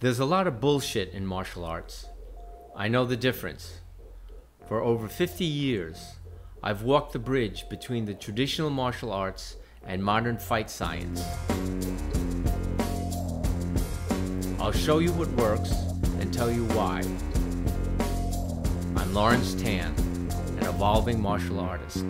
There's a lot of bullshit in martial arts. I know the difference. For over 50 years, I've walked the bridge between the traditional martial arts and modern fight science. I'll show you what works and tell you why. I'm Lawrence Tan, an evolving martial artist.